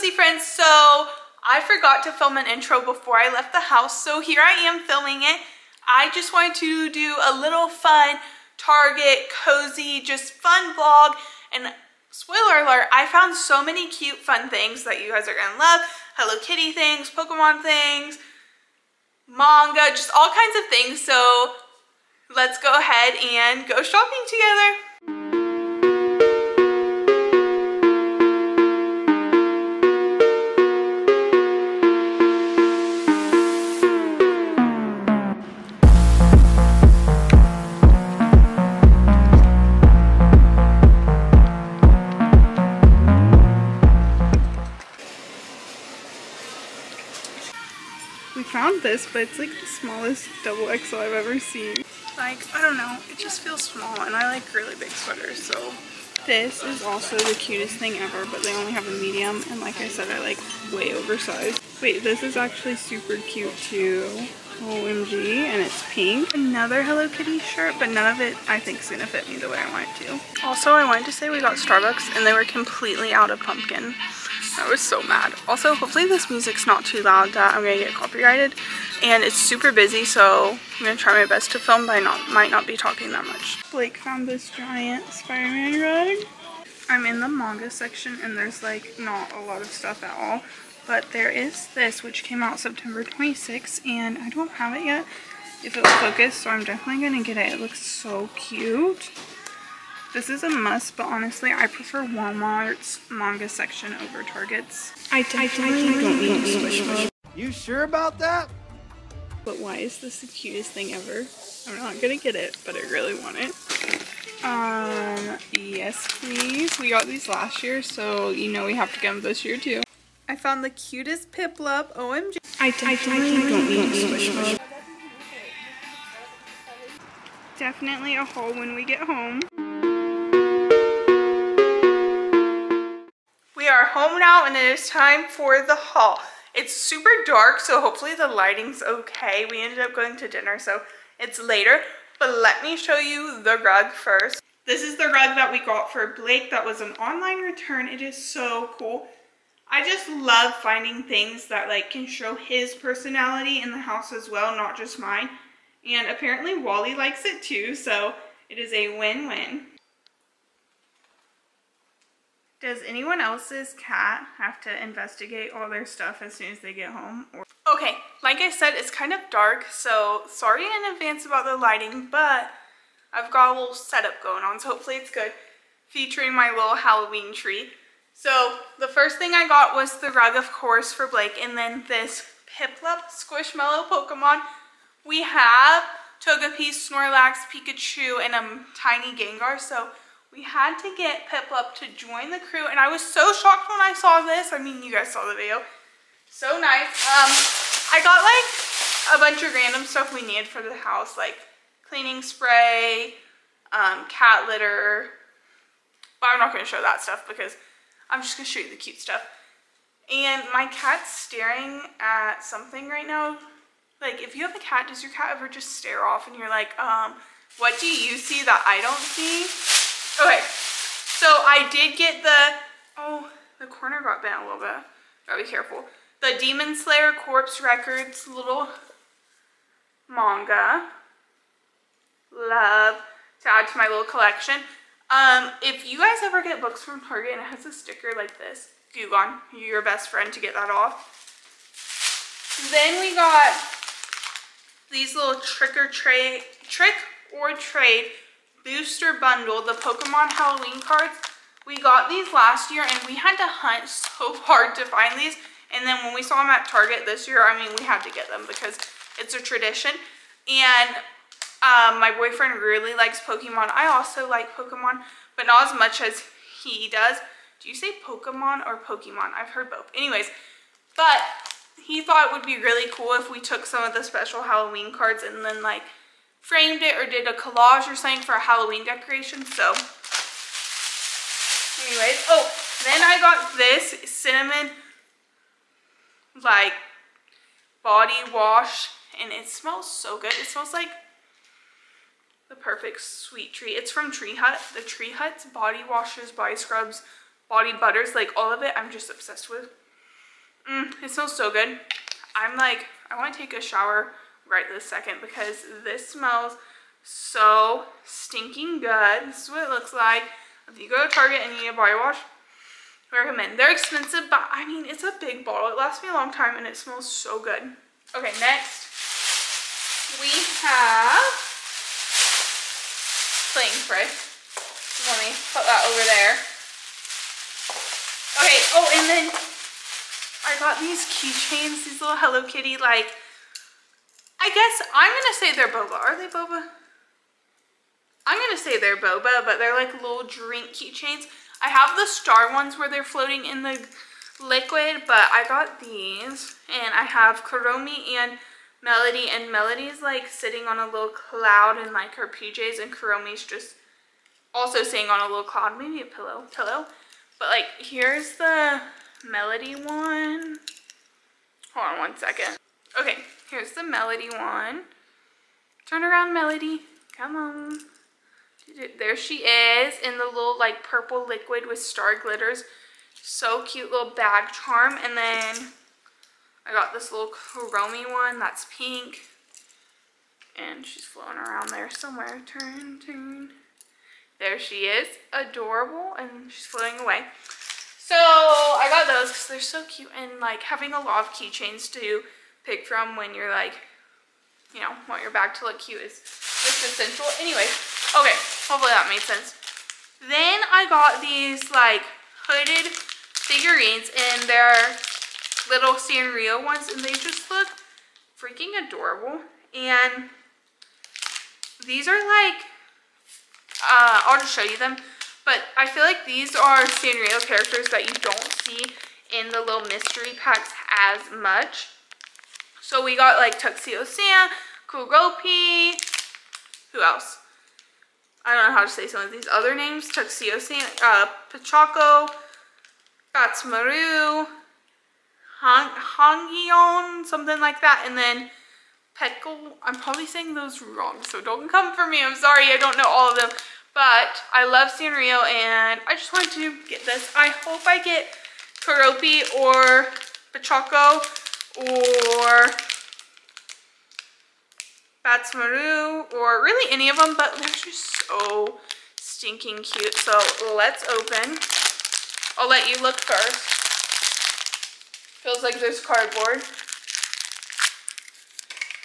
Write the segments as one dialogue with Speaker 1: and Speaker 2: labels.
Speaker 1: cozy friends so I forgot to film an intro before I left the house so here I am filming it. I just wanted to do a little fun Target cozy just fun vlog and spoiler alert I found so many cute fun things that you guys are gonna love. Hello Kitty things Pokemon things manga just all kinds of things so let's go ahead and go shopping together this, but it's like the smallest double XL I've ever seen. Like, I don't know, it just feels small and I like really big sweaters, so. This is also the cutest thing ever, but they only have a medium, and like I said, I like way oversized. Wait, this is actually super cute too. OMG, and it's pink. Another Hello Kitty shirt, but none of it I think is gonna fit me the way I want it to. Also, I wanted to say we got Starbucks and they were completely out of pumpkin. I was so mad. Also, hopefully this music's not too loud that I'm gonna get copyrighted. And it's super busy, so I'm gonna try my best to film, but I not, might not be talking that much. Blake found this giant Spider-Man rug. I'm in the manga section and there's like not a lot of stuff at all. But there is this, which came out September 26th, and I don't have it yet if it will focus, so I'm definitely gonna get it. It looks so cute. This is a must, but honestly, I prefer Walmart's manga section over Target's. I definitely don't need to switch
Speaker 2: You sure about that?
Speaker 1: But why is this the cutest thing ever? I'm not gonna get it, but I really want it. Um, yes please. We got these last year, so you know we have to get them this year too. I found the cutest Piplup, OMG. I definitely don't need to switch Definitely a haul when we get home. We are home now and it is time for the haul. It's super dark, so hopefully the lighting's okay. We ended up going to dinner, so it's later. But let me show you the rug first. This is the rug that we got for Blake that was an online return. It is so cool. I just love finding things that like can show his personality in the house as well, not just mine. And apparently Wally likes it too, so it is a win-win. Does anyone else's cat have to investigate all their stuff as soon as they get home? Or okay, like I said, it's kind of dark, so sorry in advance about the lighting, but I've got a little setup going on, so hopefully it's good, featuring my little Halloween tree. So the first thing I got was the rug, of course, for Blake, and then this Piplup Squishmallow Pokemon. We have Togepi, Snorlax, Pikachu, and a tiny Gengar, so we had to get Piplup to join the crew, and I was so shocked when I saw this. I mean, you guys saw the video. So nice. Um, I got like a bunch of random stuff we needed for the house, like cleaning spray, um, cat litter. But I'm not going to show that stuff because I'm just to show you the cute stuff. And my cat's staring at something right now. Like, if you have a cat, does your cat ever just stare off and you're like, um, what do you see that I don't see? Okay, so I did get the, oh, the corner got bent a little bit. Gotta be careful. The Demon Slayer Corpse Records little manga. Love to add to my little collection. Um, if you guys ever get books from Target and it has a sticker like this, Goo Gone, your best friend to get that off. Then we got these little trick or trade, trick or trade booster bundle, the Pokemon Halloween cards. We got these last year and we had to hunt so hard to find these. And then when we saw them at Target this year, I mean, we had to get them because it's a tradition. And um, my boyfriend really likes Pokemon. I also like Pokemon, but not as much as he does. Do you say Pokemon or Pokemon? I've heard both. Anyways, but he thought it would be really cool if we took some of the special Halloween cards and then like framed it or did a collage or something for a Halloween decoration. So anyways, oh, then I got this cinnamon like body wash and it smells so good. It smells like the perfect sweet tree. It's from Tree Hut. The Tree Hut's body washes, body scrubs, body butters, like all of it I'm just obsessed with. Mm, it smells so good. I'm like, I want to take a shower right this second because this smells so stinking good. This is what it looks like. If you go to Target and you need a body wash, I recommend. They're expensive, but I mean, it's a big bottle. It lasts me a long time and it smells so good. Okay, next we have cling spray. Let me put that over there. Okay, oh, and then I got these keychains, these little Hello Kitty, like, I guess I'm gonna say they're boba. Are they boba? I'm gonna say they're boba, but they're like little drink keychains. I have the star ones where they're floating in the liquid, but I got these, and I have Kuromi and Melody, and Melody's like sitting on a little cloud in like her PJs, and Kuromi's just also sitting on a little cloud, maybe a pillow, pillow. But like, here's the Melody one. Hold on one second. Okay, here's the Melody one. Turn around, Melody. Come on. There she is in the little like purple liquid with star glitters. So cute little bag charm. And then I got this little Kuromi one that's pink. And she's floating around there somewhere. Turn, turn. There she is. Adorable. And she's floating away. So I got those because they're so cute. And like having a lot of keychains to pick from when you're like, you know, want your bag to look cute is just essential. Anyway, okay. Hopefully that made sense. Then I got these like hooded figurines and they're little Sanrio ones and they just look freaking adorable. And these are like, uh, I'll just show you them. But I feel like these are Sanrio characters that you don't see in the little mystery packs as much. So we got like Tuxedo Sam, Keroppi, who else? I don't know how to say some of these other names. Tuxedo Sam, uh, Pochacco, Badtz-Maru, Hang Hangyodon, something like that. And then Pekkle, I'm probably saying those wrong, so don't come for me. I'm sorry, I don't know all of them. But I love Sanrio and I just wanted to get this. I hope I get Keroppi or Pochacco or Badtz-Maru or really any of them, but they're just so stinking cute. So let's open. I'll let you look first. Feels like there's cardboard.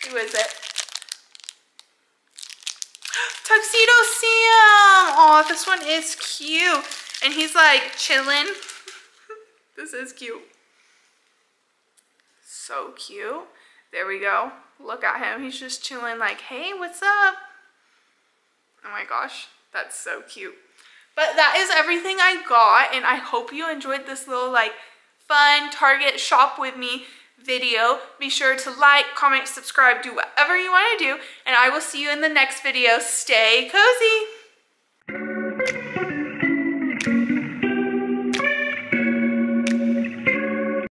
Speaker 1: Who is it? Tuxedo Sam! Oh, this one is cute. And he's like chilling. this is cute. So cute. There we go. Look at him. He's just chilling like, hey, what's up? Oh my gosh, that's so cute. But that is everything I got, and I hope you enjoyed this little like fun Target shop with me video. Be sure to like, comment, subscribe, do whatever you want to do, and I will see you in the next video. Stay cozy!